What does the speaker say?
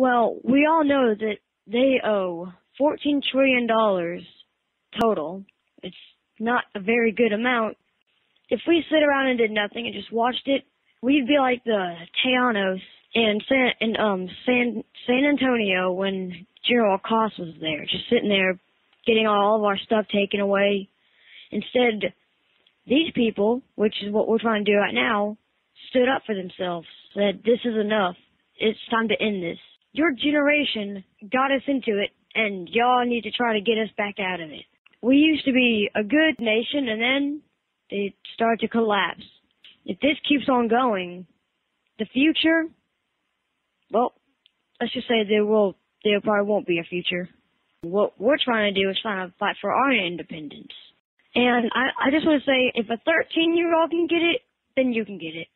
Well, we all know that they owe $14 trillion total. It's not a very good amount. If we sit around and did nothing and just watched it, we'd be like the Tejanos in San, um, San, San Antonio when General Acosta was there, just sitting there getting all of our stuff taken away. Instead, these people, which is what we're trying to do right now, stood up for themselves, said, this is enough. It's time to end this. Your generation got us into it, and y'all need to try to get us back out of it. We used to be a good nation, and then they started to collapse. If this keeps on going, the future, well, let's just say there will, there probably won't be a future. What we're trying to do is trying to fight for our independence. And I, I just want to say, if a 13 year old can get it, then you can get it.